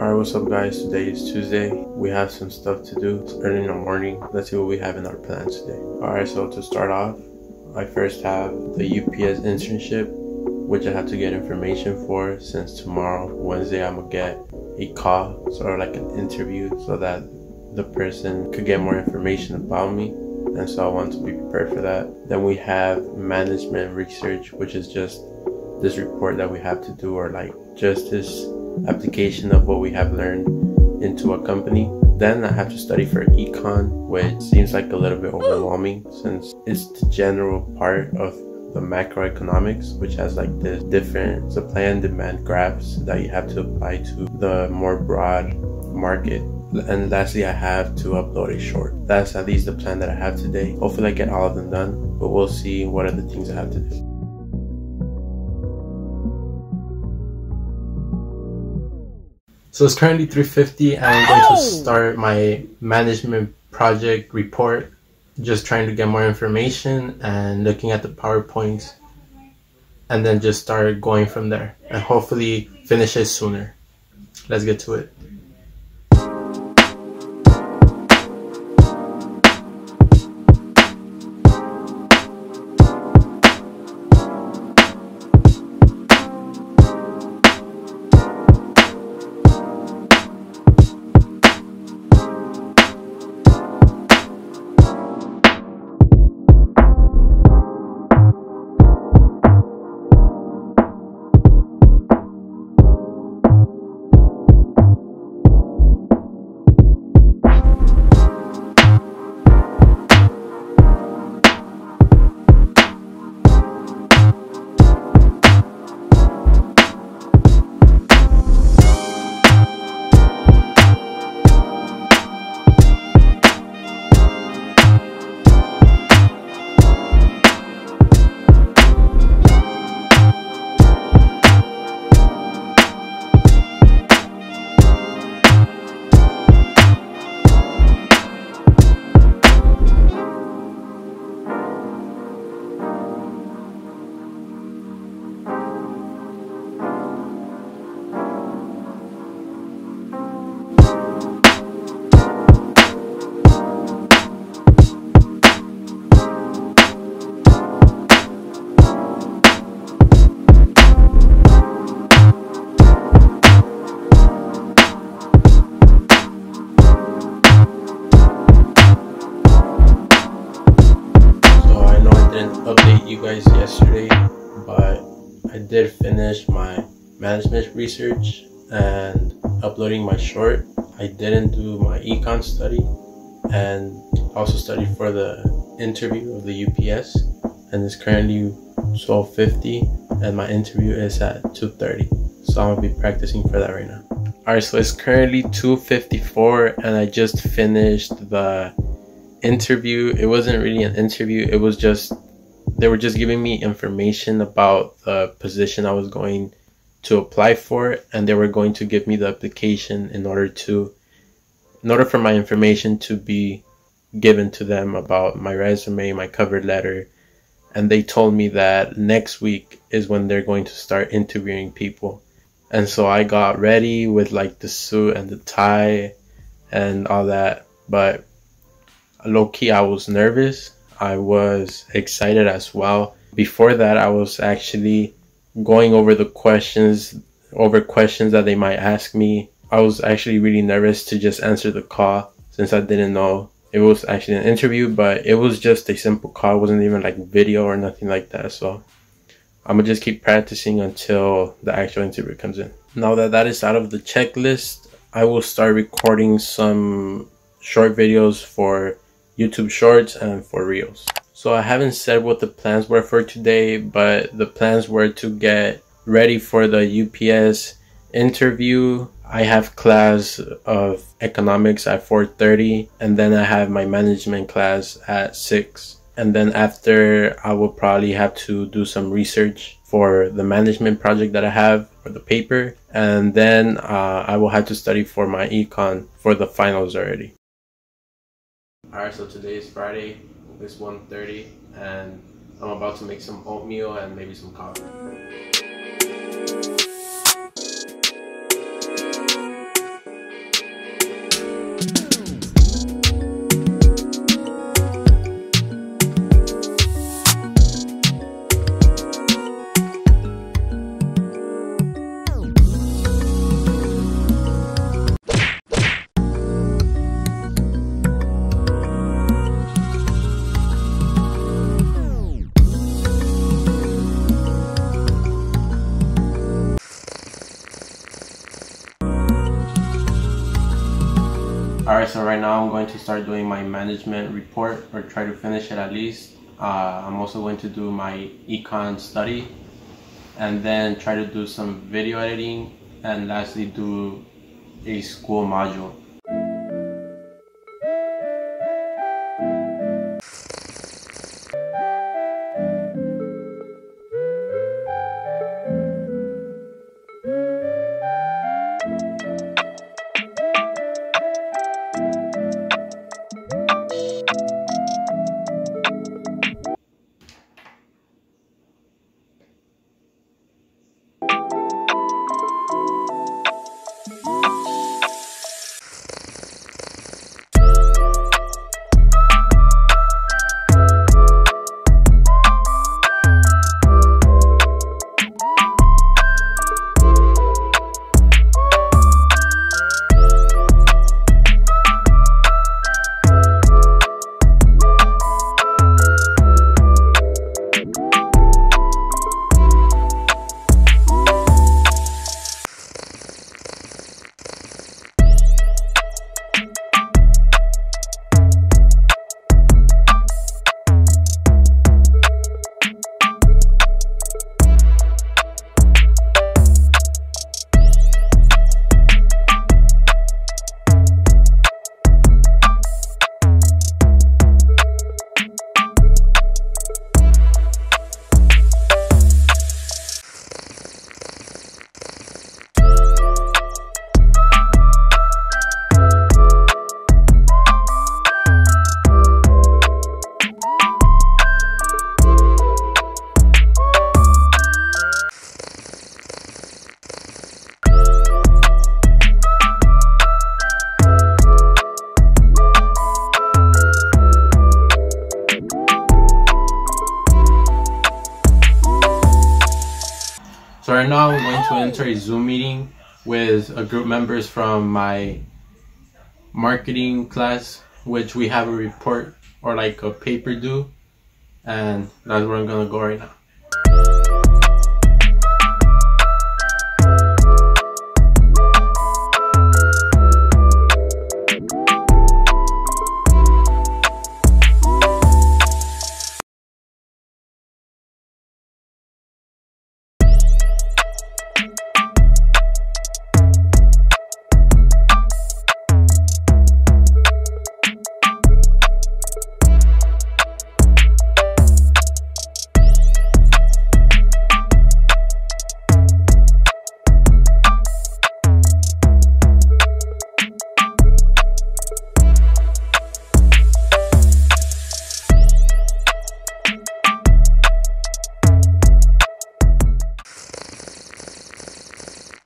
Alright, what's up guys? Today is Tuesday. We have some stuff to do. It's early in the morning. Let's see what we have in our plans today. Alright, so to start off, I first have the UPS internship, which I have to get information for since tomorrow, Wednesday, I'm gonna get a call, sort of like an interview, so that the person could get more information about me. And so I want to be prepared for that. Then we have management research, which is just this report that we have to do, or like just this application of what we have learned into a company. Then I have to study for econ, which seems like a little bit overwhelming since it's the general part of the macroeconomics, which has like this different supply and demand graphs that you have to apply to the more broad market. And lastly, I have to upload a short. That's at least the plan that I have today. Hopefully I get all of them done, but we'll see what are the things I have to do. So it's currently 3.50 and I'm going to oh! start my management project report. Just trying to get more information and looking at the PowerPoints and then just start going from there and hopefully finish it sooner. Let's get to it. Update you guys yesterday, but I did finish my management research and uploading my short. I didn't do my econ study and also studied for the interview of the UPS and it's currently 12.50 and my interview is at 2.30 so I'm gonna be practicing for that right now. Alright so it's currently 2.54 and I just finished the interview. It wasn't really an interview, it was just they were just giving me information about the position I was going to apply for and they were going to give me the application in order to in order for my information to be given to them about my resume, my cover letter, and they told me that next week is when they're going to start interviewing people. And so I got ready with like the suit and the tie and all that, but low key I was nervous I was excited as well. Before that, I was actually going over the questions, over questions that they might ask me. I was actually really nervous to just answer the call since I didn't know it was actually an interview, but it was just a simple call. It wasn't even like video or nothing like that. So I'm gonna just keep practicing until the actual interview comes in. Now that that is out of the checklist, I will start recording some short videos for YouTube Shorts and for Reels. So I haven't said what the plans were for today, but the plans were to get ready for the UPS interview. I have class of economics at 4.30 and then I have my management class at 6. And then after I will probably have to do some research for the management project that I have for the paper. And then uh, I will have to study for my econ for the finals already. Alright, so today is Friday, it's 1.30 and I'm about to make some oatmeal and maybe some coffee. So right now I'm going to start doing my management report or try to finish it at least. Uh, I'm also going to do my econ study and then try to do some video editing and lastly do a school module. So right now I'm going to enter a Zoom meeting with a group members from my marketing class, which we have a report or like a paper due, and that's where I'm gonna go right now.